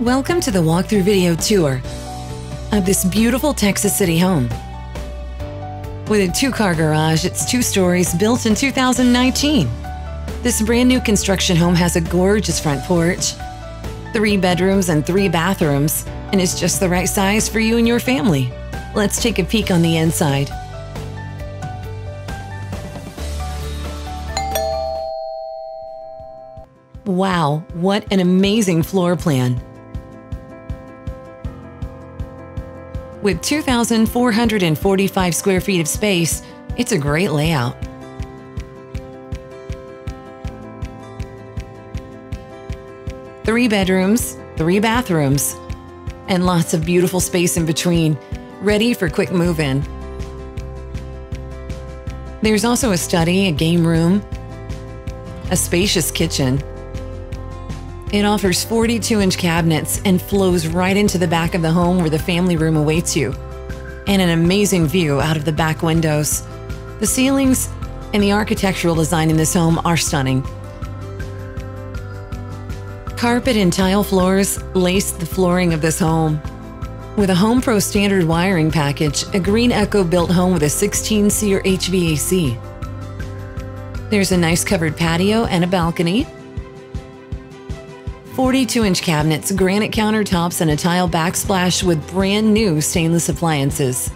Welcome to the walkthrough video tour of this beautiful Texas City home. With a two car garage, it's two stories built in 2019. This brand new construction home has a gorgeous front porch, three bedrooms, and three bathrooms, and is just the right size for you and your family. Let's take a peek on the inside. Wow, what an amazing floor plan! With 2,445 square feet of space, it's a great layout. Three bedrooms, three bathrooms, and lots of beautiful space in between, ready for quick move in. There's also a study, a game room, a spacious kitchen. It offers 42 inch cabinets and flows right into the back of the home where the family room awaits you, and an amazing view out of the back windows. The ceilings and the architectural design in this home are stunning. Carpet and tile floors lace the flooring of this home. With a Home Pro standard wiring package, a Green Echo built home with a 16 SEER HVAC. There's a nice covered patio and a balcony. 42 inch cabinets, granite countertops, and a tile backsplash with brand new stainless appliances.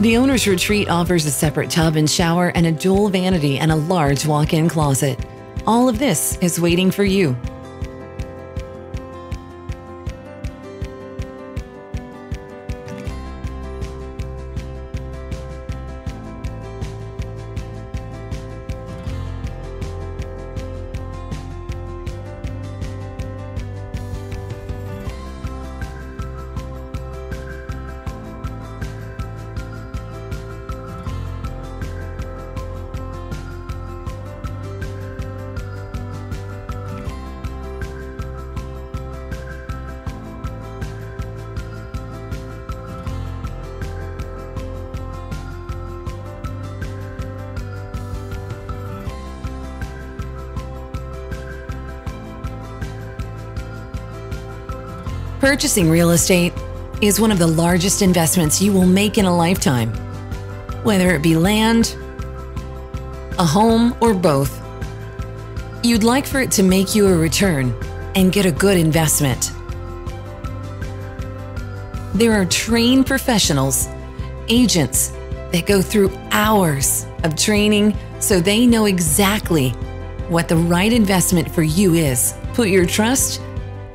The owner's retreat offers a separate tub and shower and a dual vanity and a large walk in closet. All of this is waiting for you. Purchasing real estate is one of the largest investments you will make in a lifetime. Whether it be land, a home, or both, you'd like for it to make you a return and get a good investment. There are trained professionals, agents that go through hours of training so they know exactly what the right investment for you is. Put your trust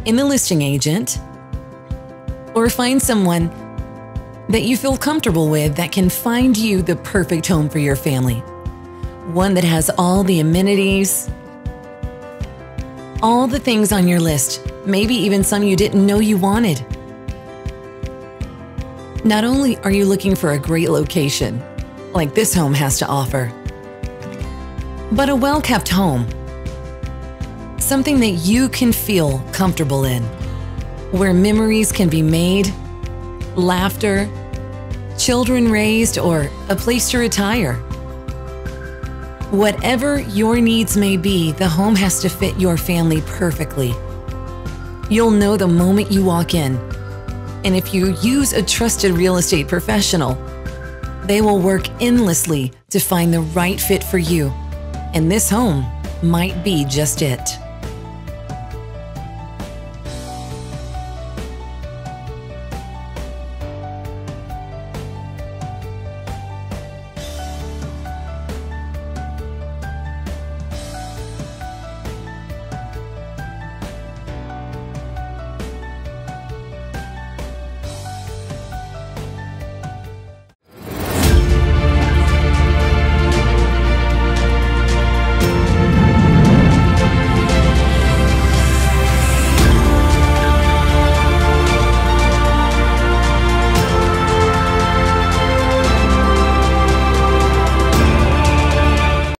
in the listing agent or find someone that you feel comfortable with that can find you the perfect home for your family. One that has all the amenities, all the things on your list, maybe even some you didn't know you wanted. Not only are you looking for a great location, like this home has to offer, but a well kept home. Something that you can feel comfortable in where memories can be made, laughter, children raised, or a place to retire. Whatever your needs may be, the home has to fit your family perfectly. You'll know the moment you walk in. And if you use a trusted real estate professional, they will work endlessly to find the right fit for you. And this home might be just it.